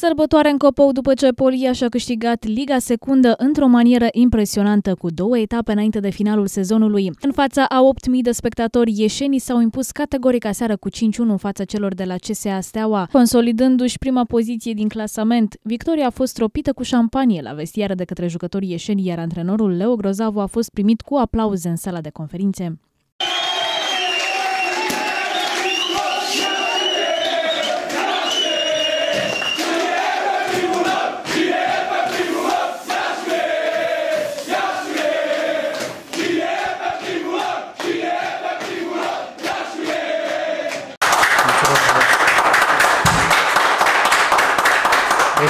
Sărbătoare în Copou după ce Polia și-a câștigat Liga Secundă într-o manieră impresionantă cu două etape înainte de finalul sezonului. În fața a 8.000 de spectatori, ieșenii s-au impus categoric aseară cu 5-1 în fața celor de la CSA Steaua, consolidându-și prima poziție din clasament. Victoria a fost tropită cu șampanie la vestiară de către jucătorii ieșeni, iar antrenorul Leo Grozavu a fost primit cu aplauze în sala de conferințe.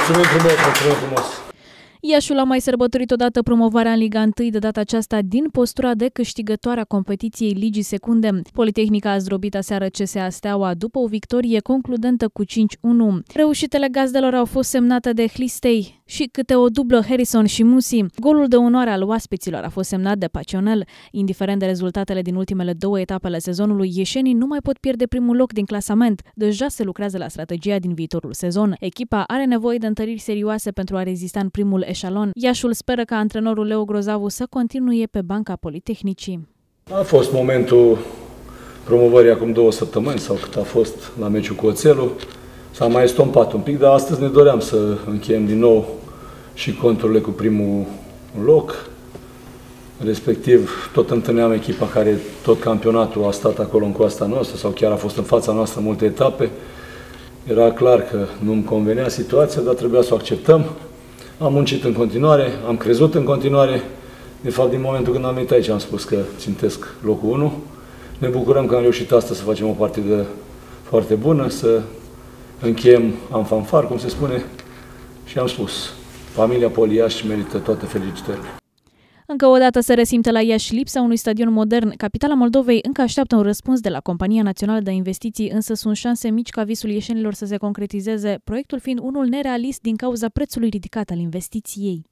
詰め込もうと詰め Iașul a mai sărbătorit odată promovarea în Liga 1, de data aceasta din postura de câștigătoare a competiției Ligii Secunde. Politehnica a zdrobit aseară CSA Steaua după o victorie concludentă cu 5-1. Reușitele gazdelor au fost semnate de Hlistei și câte o dublă Harrison și Musi. Golul de onoare al oaspeților a fost semnat de Pacionel. Indiferent de rezultatele din ultimele două etapele sezonului, ieșenii nu mai pot pierde primul loc din clasament. Deja se lucrează la strategia din viitorul sezon. Echipa are nevoie de întăriri serioase pentru a rezista în primul eșalon. Iașul speră ca antrenorul Leo Grozavu să continue pe banca Politehnicii. A fost momentul promovării acum două săptămâni sau cât a fost la meciul cu Oțelul. S-a mai stompat un pic, dar astăzi ne doream să încheiem din nou și conturile cu primul loc. Respectiv, tot întâlneam echipa care tot campionatul a stat acolo în coasta noastră sau chiar a fost în fața noastră multe etape. Era clar că nu-mi convenea situația, dar trebuia să o acceptăm. Am muncit în continuare, am crezut în continuare. De fapt, din momentul când am venit aici, am spus că țintesc locul 1. Ne bucurăm că am reușit astăzi să facem o partidă foarte bună, să încheiem am fanfar, cum se spune, și am spus, familia Poliaș merită toate felicitările. Încă o dată se resimte la Iași lipsa unui stadion modern. Capitala Moldovei încă așteaptă un răspuns de la Compania Națională de Investiții, însă sunt șanse mici ca visul ieșenilor să se concretizeze, proiectul fiind unul nerealist din cauza prețului ridicat al investiției.